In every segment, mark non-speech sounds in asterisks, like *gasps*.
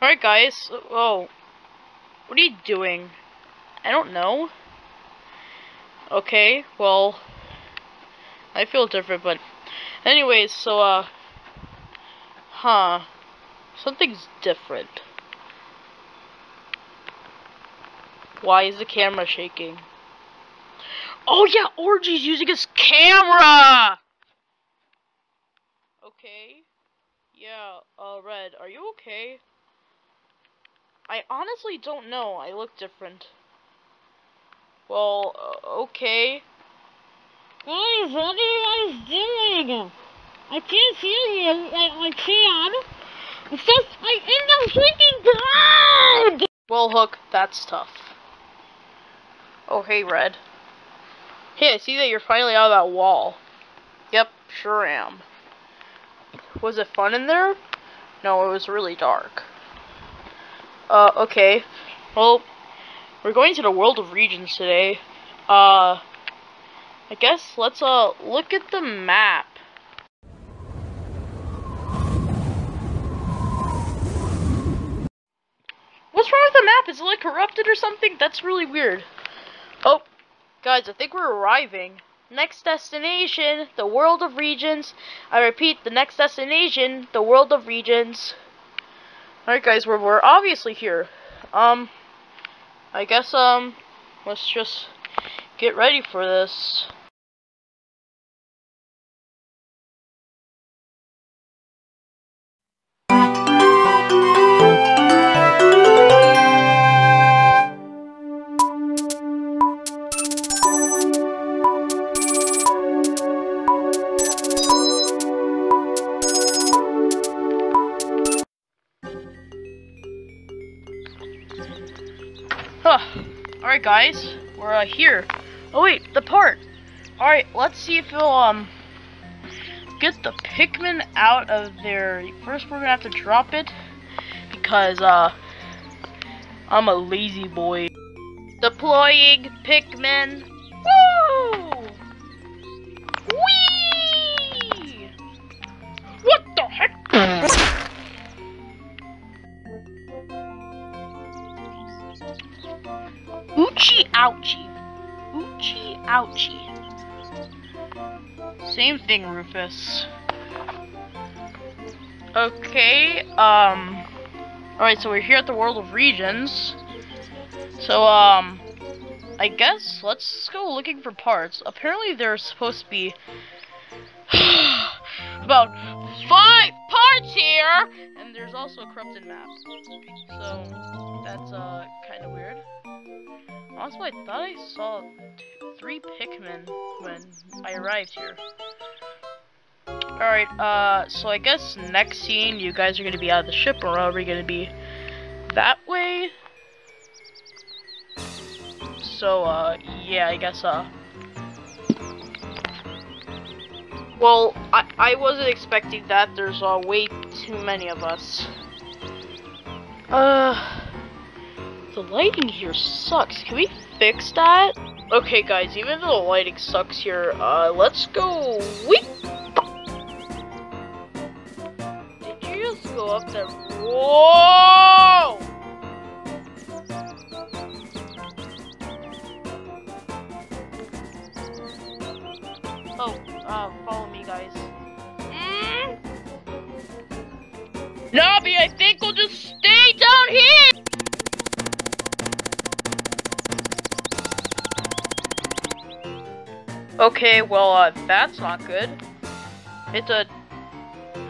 Alright, guys. Oh. What are you doing? I don't know. Okay, well. I feel different, but. Anyways, so, uh. Huh. Something's different. Why is the camera shaking? Oh yeah, Orangey's using his camera! Okay. Yeah, uh, Red, are you okay? I honestly don't know. I look different. Well, uh, okay. Guys, what are you guys doing? I can't hear you. I, I can. It's just, I'm in the freaking cloud! Well, Hook, that's tough. Oh, hey, Red. Hey, I see that you're finally out of that wall. Yep, sure am. Was it fun in there? No, it was really dark. Uh, okay. Well, we're going to the world of regions today. Uh, I guess let's, uh, look at the map. What's wrong with the map? Is it, like, corrupted or something? That's really weird. Oh, guys, I think we're arriving. Next destination, the world of regions. I repeat, the next destination, the world of regions. Alright guys, we're, we're obviously here. Um, I guess, um, let's just get ready for this. Alright guys, we're uh, here. Oh wait, the part. Alright, let's see if we'll um get the Pikmin out of there. First we're gonna have to drop it because uh I'm a lazy boy. Deploying Pikmin. Ouchie. Same thing, Rufus. Okay, um... Alright, so we're here at the World of Regions. So, um... I guess let's go looking for parts. Apparently there's supposed to be... *sighs* about five parts here! There's also a corrupted map. So, that's, uh, kind of weird. Also, I thought I saw three Pikmin when I arrived here. Alright, uh, so I guess next scene, you guys are gonna be out of the ship, or are we gonna be that way? So, uh, yeah, I guess, uh... Well, I, I wasn't expecting that. There's, uh, way too many of us. Uh... The lighting here sucks. Can we fix that? Okay, guys, even though the lighting sucks here, uh, let's go. Whee! Did you just go up there? Whoa! Okay, well, uh, that's not good. It's a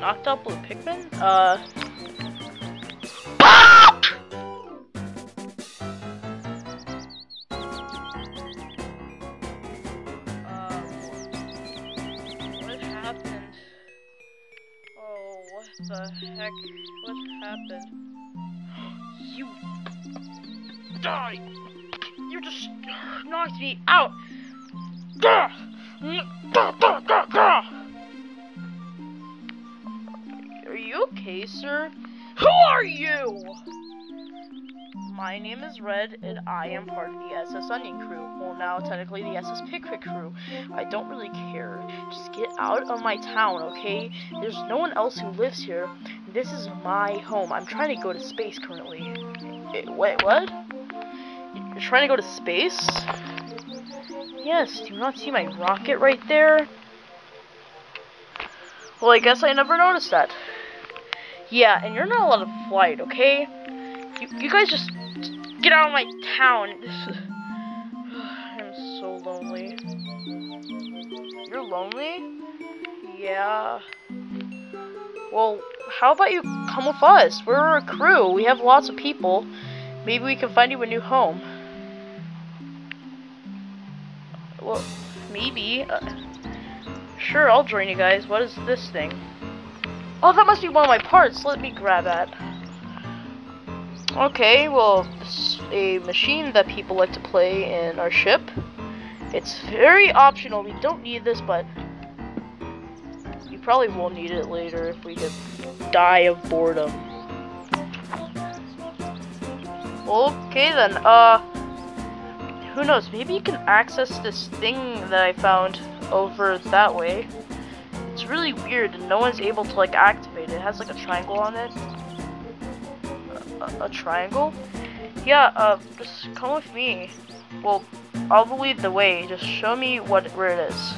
knocked out blue Pikmin? Uh. Uh, what happened? Oh, what the heck? What happened? You die! You just knocked me out! Gah! Are you okay, sir? Who are you? My name is Red, and I am part of the SS Onion crew. Well, now technically the SS Pickwick crew. I don't really care. Just get out of my town, okay? There's no one else who lives here. This is my home. I'm trying to go to space currently. Eh, wait, what? You're trying to go to space? Yes, do you not see my rocket right there? Well, I guess I never noticed that. Yeah, and you're not allowed to fly it, okay? You, you guys just get out of my town. *sighs* I'm so lonely. You're lonely? Yeah. Well, how about you come with us? We're a crew. We have lots of people. Maybe we can find you a new home. Well, maybe. Uh, sure, I'll join you guys. What is this thing? Oh, that must be one of my parts. Let me grab that. Okay, well, is a machine that people like to play in our ship. It's very optional. We don't need this, but you probably will need it later if we die of boredom. Okay then, uh, who knows, maybe you can access this thing that I found over that way. It's really weird and no one's able to like activate it. It has like a triangle on it. A, a triangle? Yeah, uh, just come with me. Well, I'll lead the way. Just show me what where it is.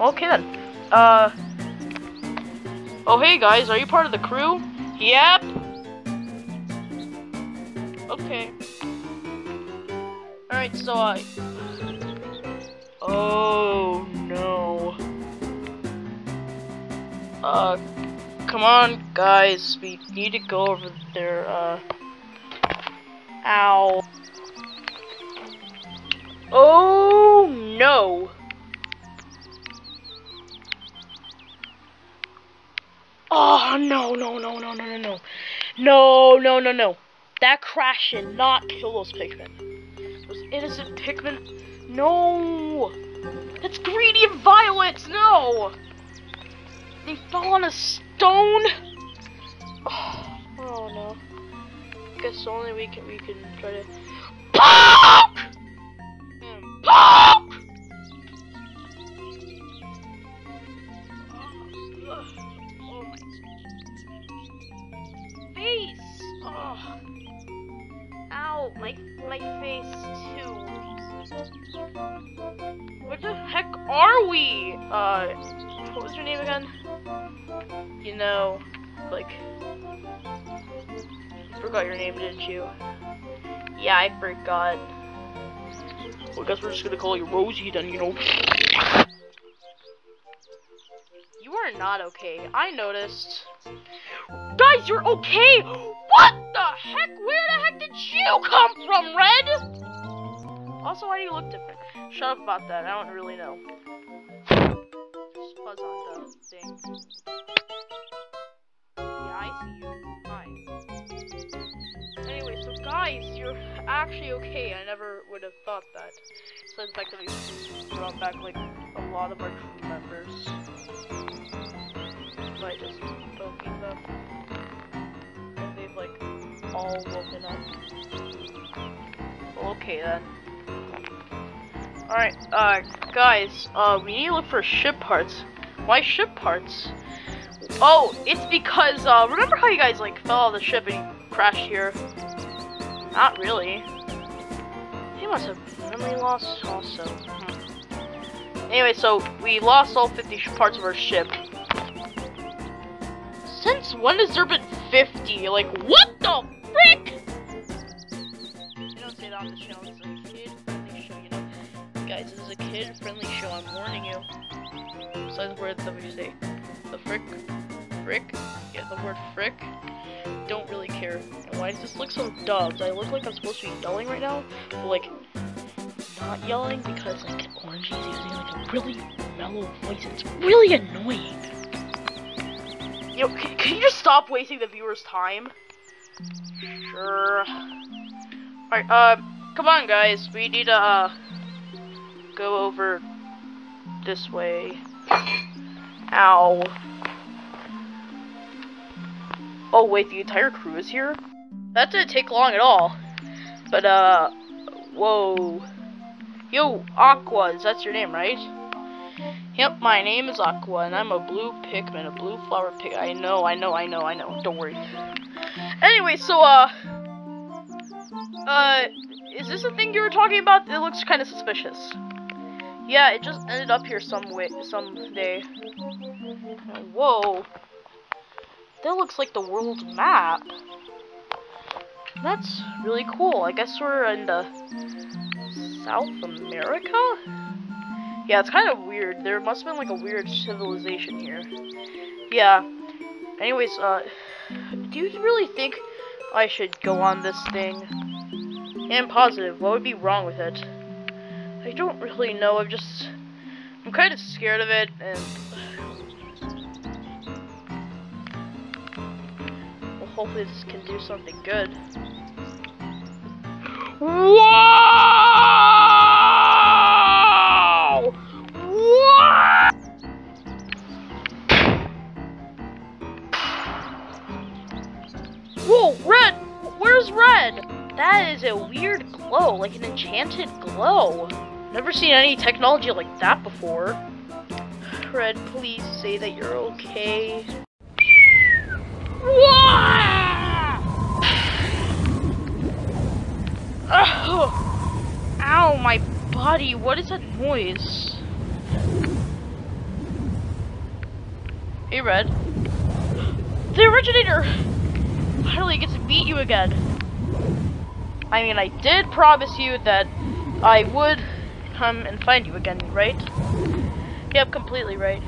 Okay then. Uh. Oh hey guys, are you part of the crew? Yep. Okay. Alright, so I. Oh no. Uh, come on, guys. We need to go over there. Uh. Ow. Oh no. Oh no no no no no no no no no no no that crash should not kill those Pikmin. Innocent Pikmin. No, that's greedy and violent. No, they fell on a stone. Oh, *sighs* oh no. Guess only we can we can try to. Uh, what was your name again? You know, like, you forgot your name, didn't you? Yeah, I forgot. Well, I guess we're just gonna call you Rosie then, you know. You are not okay. I noticed. Guys, you're okay! What the heck? Where the heck did you come from, Red? Also, why do you look different? Shut up about that. I don't really know. Fuzz on the thing. Yeah, I see you. Hi. Anyway, so guys, you're actually okay. I never would have thought that. So the fact we brought back like a lot of our crew members. But I just don't them. And they've like all woken up. Okay then. Alright, uh, guys, uh, we need to look for ship parts. Why ship parts? Oh, it's because, uh, remember how you guys, like, fell off the ship and crashed here? Not really. He must have memory loss also. Hmm. Anyway, so, we lost all 50 parts of our ship. Since when has there been 50? Like, what the frick? Don't say that on the show? Guys, this is a kid-friendly show, I'm warning you. Besides the word that we say. The frick? Frick? Yeah, the word frick. Don't really care. And why does this look so dumb? Do I look like I'm supposed to be yelling right now? But, like, not yelling because, like, Orange is using, like, a really mellow voice. It's really annoying. You know, can, can you just stop wasting the viewer's time? Sure. Alright, uh, come on, guys. We need to, uh, go over this way. Ow. Oh, wait, the entire crew is here? That didn't take long at all. But, uh, whoa. Yo, Aquas, that's your name, right? Yep, my name is Aqua, and I'm a blue Pikmin, a blue flower pig. I know, I know, I know, I know. Don't worry. Anyway, so, uh... Uh, is this a thing you were talking about? It looks kind of suspicious. Yeah, it just ended up here some way, some someday. Whoa. That looks like the world map. That's really cool. I guess we're in the South America? Yeah, it's kind of weird. There must have been like a weird civilization here. Yeah. Anyways, uh, do you really think I should go on this thing? And positive. What would be wrong with it? I don't really know. I'm just, I'm kind of scared of it, and well, hopefully this can do something good. Wow! Wow! Whoa, red! Where's red? That is a weird glow, like an enchanted glow. Never seen any technology like that before. Red, please say that you're okay. *sighs* Oh, ow, my body. What is that noise? Hey, Red. The originator finally gets to beat you again. I mean, I did promise you that I would come and find you again, right? Yep, completely right.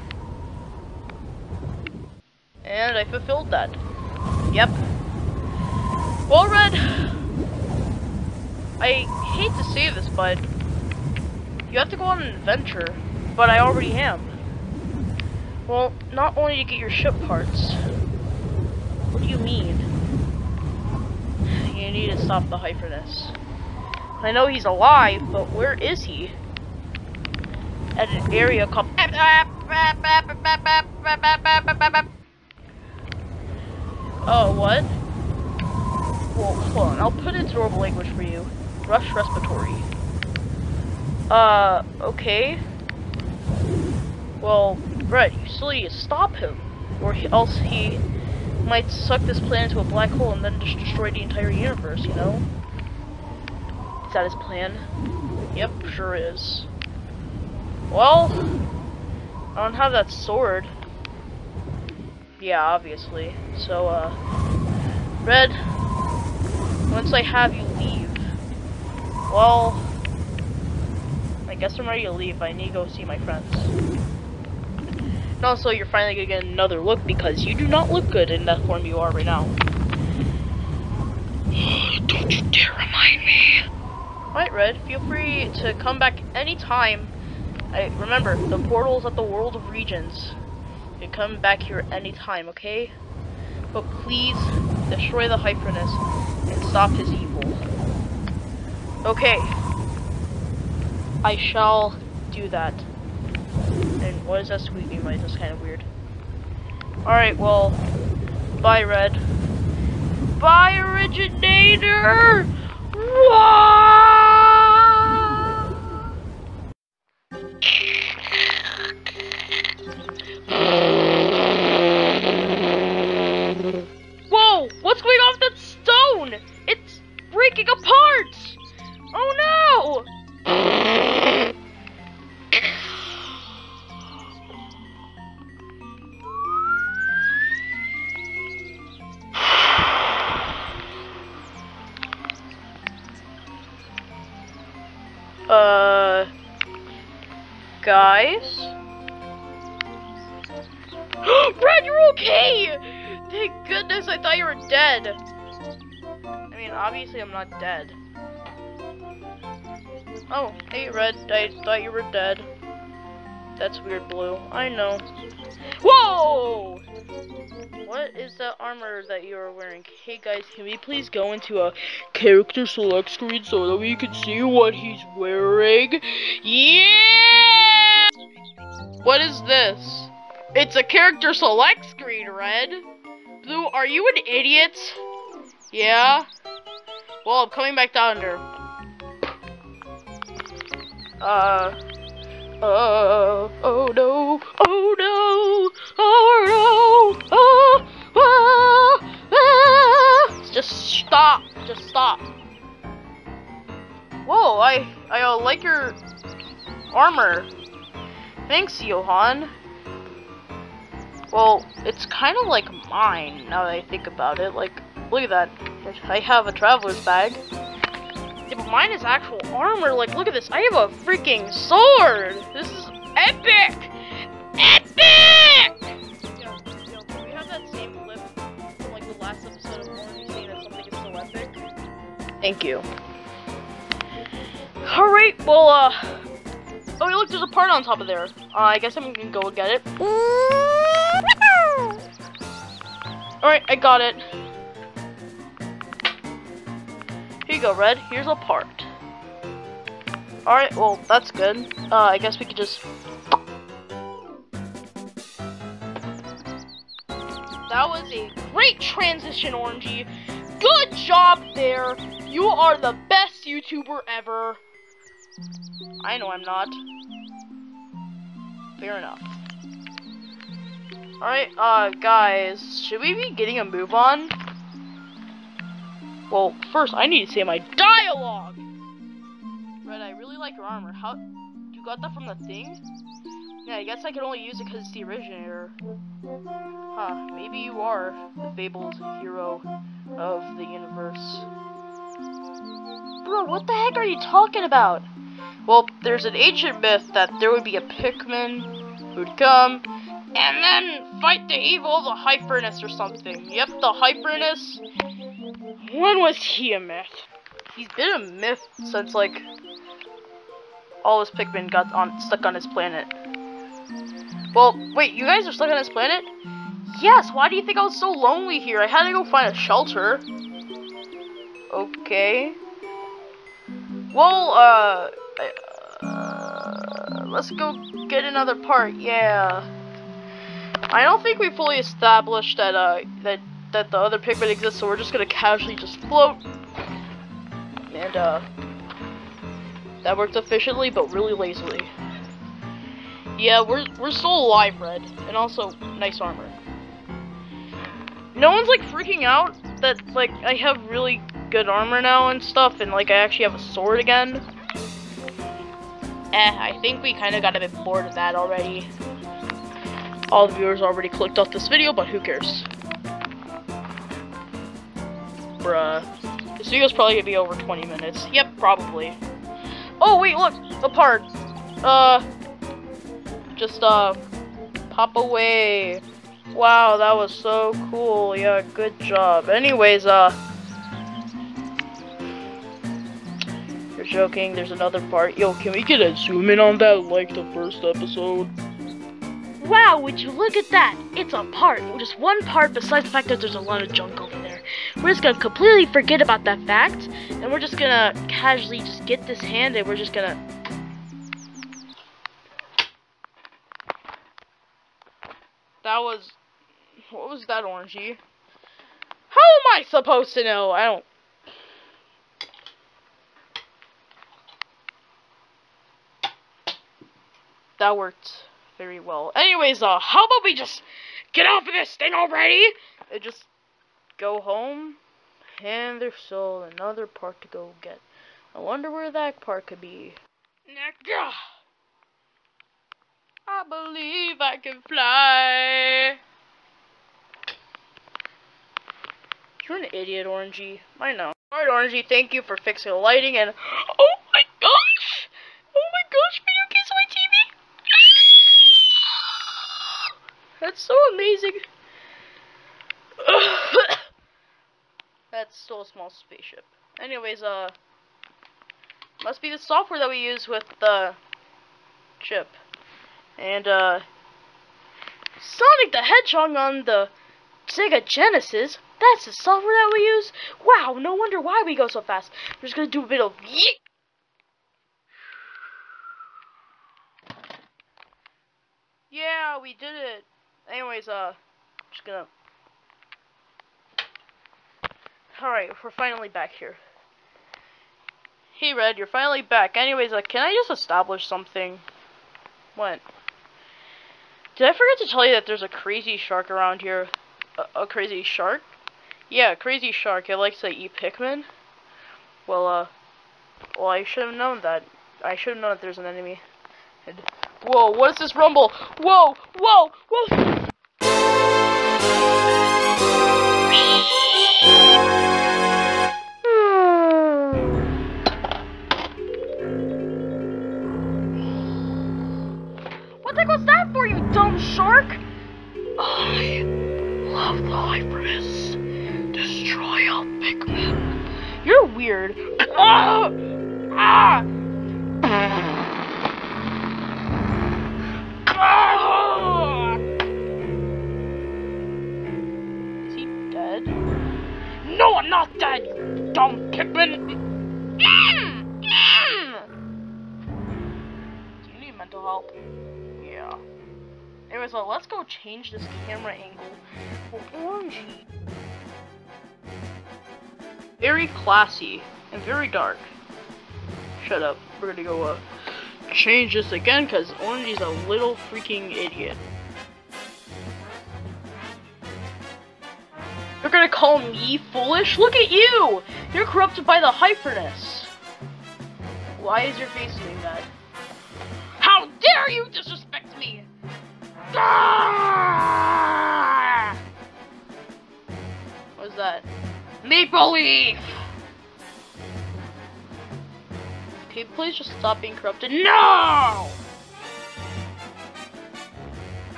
And I fulfilled that. Yep. Well, Red, I hate to say this, but you have to go on an adventure, but I already am. Well, not only to get your ship parts. What do you mean? You need to stop the Hypernus. I know he's alive, but where is he? At an area called... Oh, what? Well, hold on. I'll put it into normal language for you. Rush respiratory. Uh, okay. Well, Brett, you still need to stop him. Or he, else he might suck this planet into a black hole and then just destroy the entire universe, you know? Is that his plan? Yep, sure is. Well, I don't have that sword. Yeah, obviously. So, uh, Red, once I have you leave, well, I guess I'm ready to leave. I need to go see my friends. And also, you're finally gonna get another look because you do not look good in that form you are right now. *sighs* Don't you dare remind me. Alright, Red, feel free to come back anytime. I remember the portal's at the World of Regions. You can come back here anytime, okay? But please destroy the Hypernus and stop his evil. Okay. I shall do that. And what is that squeaky noise? That's kind of weird. Alright, well, bye, Red. Bye, Originator! Whoa! Guys? *gasps* Brad, you're okay! Thank goodness, I thought you were dead. I mean, obviously I'm not dead. Oh, hey Red, I thought you were dead. That's weird, Blue. I know. Whoa! What is that armor that you are wearing? Hey guys, can we please go into a character select screen so that we can see what he's wearing? Yeah! What is this? It's a character select screen, Red. Blue, are you an idiot? Yeah? Well, I'm coming back down there. Uh, Oh, oh no, oh no, oh no, oh, oh, ah. Just stop, just stop. Whoa, I, I uh, like your armor. Thanks, Johan. Well, it's kind of like mine now that I think about it. Like, look at that. I have a traveler's bag. Yeah, but mine is actual armor. Like, look at this. I have a freaking sword. This is epic. Epic! Yo, yo, can we have that same clip from like the last episode of Orange saying that something is so epic? Thank you. Alright, well, uh. Oh, look, there's a part on top of there. Uh, I guess I'm gonna go get it. *laughs* Alright, I got it. Here you go, Red. Here's a part. Alright, well, that's good. Uh, I guess we could just... That was a great transition, Orangey. Good job there. You are the best YouTuber ever. I know I'm not. Fair enough. Alright, uh, guys, should we be getting a move on? Well, first, I need to say my dialogue! Red, I really like your armor. How, you got that from the thing? Yeah, I guess I can only use it because it's the originator. Huh, maybe you are the fabled hero of the universe. Bro, what the heck are you talking about? Well, there's an ancient myth that there would be a Pikmin who'd come and then fight the evil of the Hypernus or something. Yep, the Hypernus. When was he a myth? He's been a myth since like all his Pikmin got on stuck on his planet. Well, wait, you guys are stuck on his planet? Yes, why do you think I was so lonely here? I had to go find a shelter. Okay. Well, uh, uh, let's go get another part, yeah. I don't think we fully established that, uh, that, that the other Pikmin exists, so we're just gonna casually just float. And, uh, that worked efficiently, but really lazily. Yeah, we're, we're still alive, Red, and also, nice armor. No one's, like, freaking out that, like, I have really good armor now and stuff, and, like, I actually have a sword again. Eh, I think we kind of got a bit bored of that already. All the viewers already clicked off this video, but who cares? Bruh. This video's probably gonna be over 20 minutes. Yep, probably. Oh, wait, look! A part. Uh, just, uh, pop away. Wow, that was so cool. Yeah, good job. Anyways, uh, joking. There's another part. Yo, can we get a zoom in on that like the first episode? Wow, would you look at that? It's a part. Just one part besides the fact that there's a lot of junk over there. We're just gonna completely forget about that fact, and we're just gonna casually just get this hand and we're just gonna That was what was that orangey? How am I supposed to know? I don't That worked very well. Anyways, uh, how about we just get off of this thing already? And just go home. And there's still another part to go get. I wonder where that part could be. I believe I can fly. You're an idiot, Orangey. I know. Alright, Orangey, thank you for fixing the lighting and... Oh my gosh! Oh my gosh, video games on my TV! That's so amazing. *coughs* That's still a small spaceship. Anyways, uh... Must be the software that we use with the chip. And, uh... Sonic the Hedgehog on the Sega Genesis? That's the software that we use? Wow, no wonder why we go so fast. We're just gonna do a bit of yeet. Yeah, we did it. Anyways, uh, just gonna. Alright, we're finally back here. Hey, Red, you're finally back. Anyways, uh, can I just establish something? What? Did I forget to tell you that there's a crazy shark around here? A, a crazy shark? Yeah, crazy shark. It likes to eat Pikmin. Well, uh, well, I should have known that. I should have known that there's an enemy. And, whoa, what is this rumble? Whoa, whoa, whoa! What the heck was that for, you dumb shark? I love the Hypernus. Destroy all Pikmin. You're weird. Ah! Ah! Ah! Mm. Do you need mental help? Yeah. Anyways, well, let's go change this camera angle for orangey. Very classy and very dark. Shut up. We're gonna go uh, change this again because Orangey's a little freaking idiot. You're gonna call me foolish? Look at you! You're corrupted by the Hypernus. Why is your face doing that? How dare you disrespect me! Ah! What was that? Maple Leaf! Can you please just stop being corrupted? No!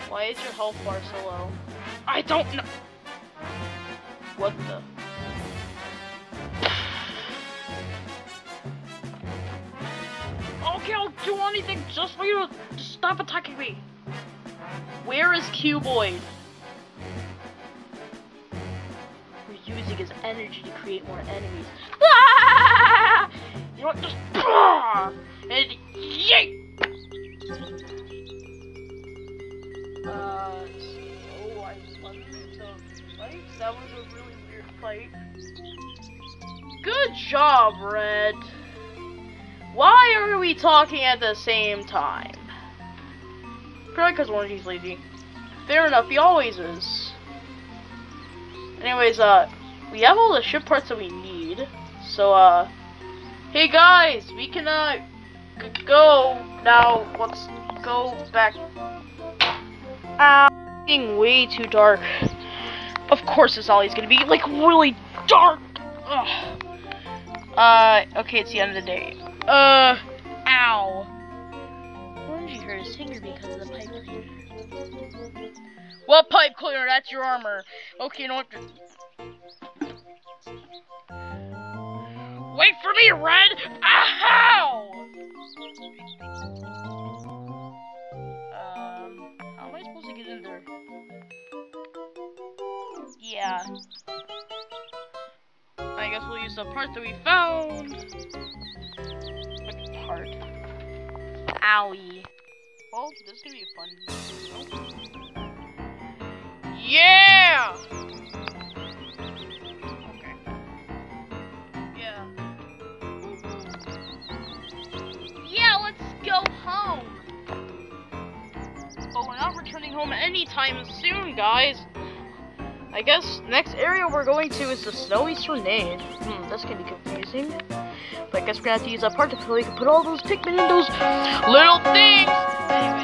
Why is your health bar so low? I don't know. What the? Do anything just for you to stop attacking me. Where is Cuboid? We're using his energy to create more enemies. Ah! You what? Just ah! and yeet. Uh, I wanted to fight. That was a really weird fight. Good job, Red. Why are we talking at the same time? Probably because Orangey's lazy. Fair enough, he always is. Anyways, uh, we have all the ship parts that we need. So, uh, hey guys, we can, uh, go now. Let's go back. Ah, it's getting way too dark. Of course, this alley's gonna be, like, really dark. Ugh. Uh, okay, it's the end of the day. Uh, ow. Orangey hurt his finger because of the pipe cleaner. What pipe cleaner? That's your armor. Okay, you know what? Wait for me, Red! Ow! Um, how am I supposed to get in there? Yeah. I guess we'll use the part that we found. Part? Owie. Well, this is gonna be a fun. Yeah! Okay. Yeah. Yeah, let's go home. But we're not returning home anytime soon, guys. I guess next area we're going to is the Snowy Serenade. Hmm, that's gonna be confusing. But I guess we're gonna have to use that part so we can put all those Pikmin in those little things.